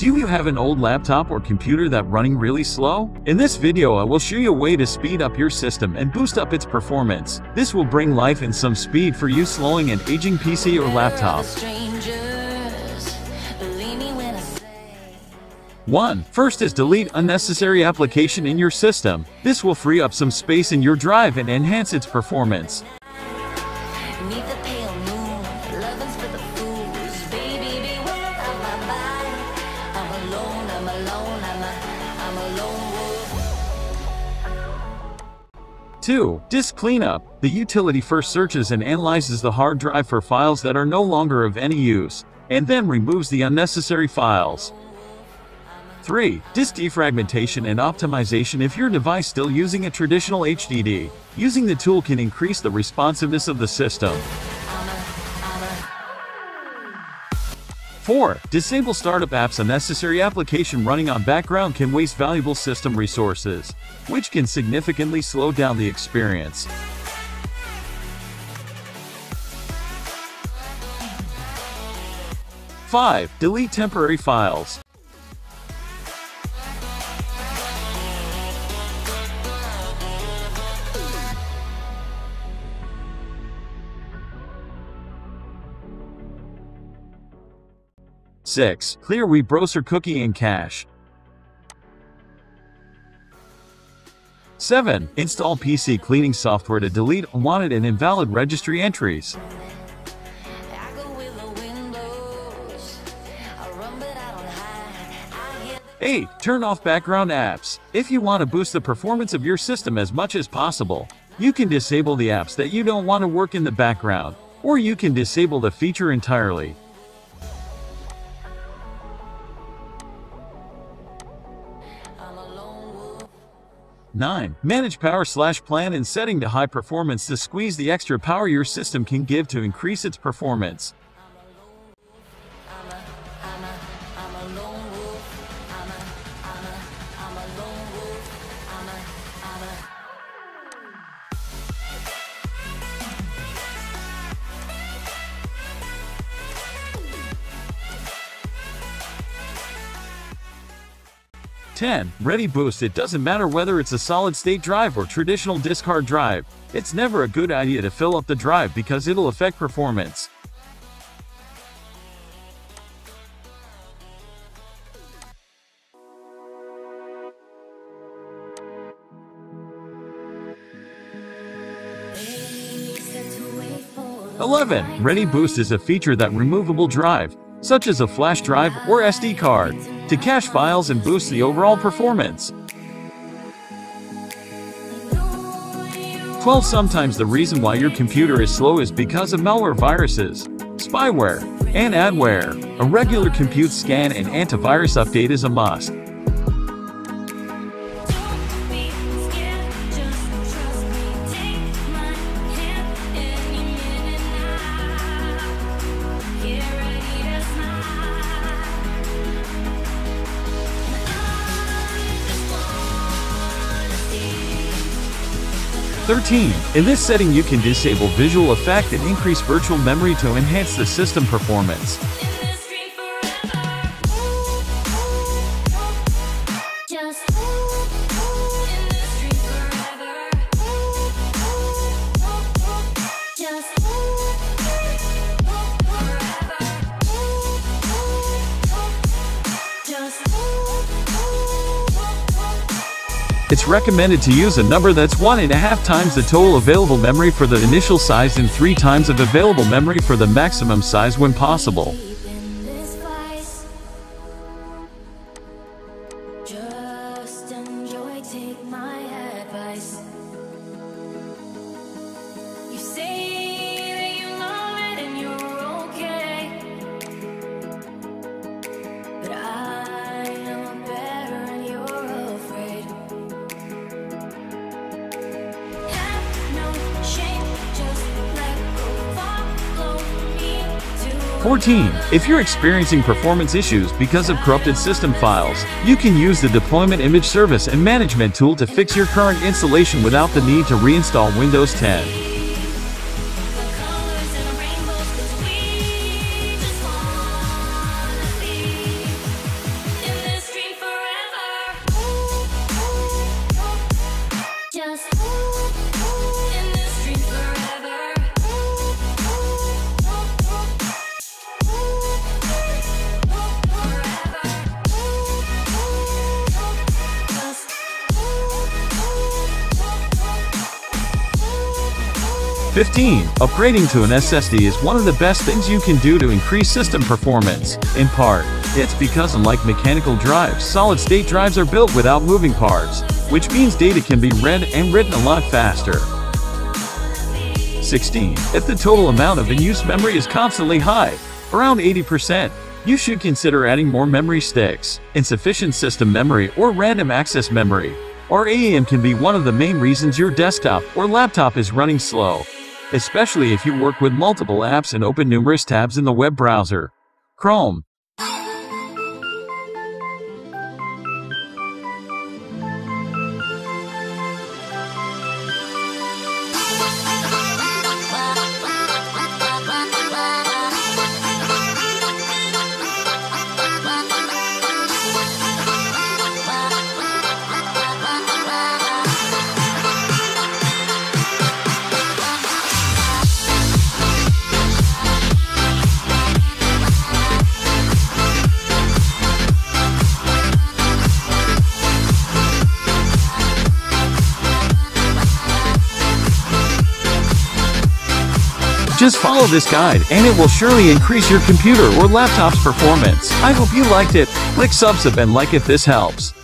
Do you have an old laptop or computer that running really slow? In this video I will show you a way to speed up your system and boost up its performance. This will bring life and some speed for you slowing an aging PC or laptop. 1. First is delete unnecessary application in your system. This will free up some space in your drive and enhance its performance. Two, disk cleanup. The utility first searches and analyzes the hard drive for files that are no longer of any use, and then removes the unnecessary files. 3. Disk defragmentation and optimization If your device still using a traditional HDD, using the tool can increase the responsiveness of the system. 4. Disable startup apps Unnecessary application running on background can waste valuable system resources, which can significantly slow down the experience. Five, delete temporary files. 6. Clear Web Browser cookie and cache. 7. Install PC cleaning software to delete unwanted and invalid registry entries. 8. Turn off background apps. If you want to boost the performance of your system as much as possible, you can disable the apps that you don't want to work in the background, or you can disable the feature entirely. 9. Manage power slash plan and setting to high performance to squeeze the extra power your system can give to increase its performance. 10. Ready Boost It doesn't matter whether it's a solid-state drive or traditional disk hard drive. It's never a good idea to fill up the drive because it'll affect performance. Eleven. Ready Boost is a feature that removable drive, such as a flash drive or SD card, to cache files and boost the overall performance. 12. Sometimes the reason why your computer is slow is because of malware viruses, spyware, and adware. A regular compute scan and antivirus update is a must. 13. In this setting you can disable visual effect and increase virtual memory to enhance the system performance. just It's recommended to use a number that's one and a half times the total available memory for the initial size and three times of available memory for the maximum size when possible. 14. If you're experiencing performance issues because of corrupted system files, you can use the Deployment Image Service and Management tool to fix your current installation without the need to reinstall Windows 10. 15. Upgrading to an SSD is one of the best things you can do to increase system performance. In part, it's because unlike mechanical drives, solid-state drives are built without moving parts, which means data can be read and written a lot faster. 16. If the total amount of in-use memory is constantly high, around 80%, you should consider adding more memory sticks. Insufficient system memory or random access memory, or RAM can be one of the main reasons your desktop or laptop is running slow, especially if you work with multiple apps and open numerous tabs in the web browser. Chrome, Just follow this guide and it will surely increase your computer or laptop's performance. I hope you liked it. Click subscribe and like if this helps.